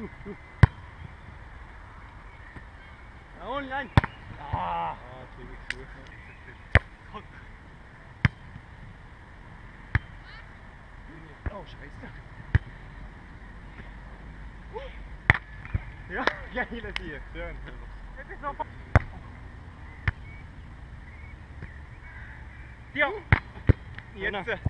Ja, und rein. Ah, Ah, oh scheiße. Ja, geile Tier. Schön. Jetzt ist noch... Ja. Jetzt.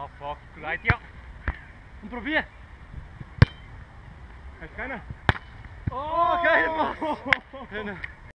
Afval, kulijt, ja. En probeer. Hij is Oh, oh kijk maar.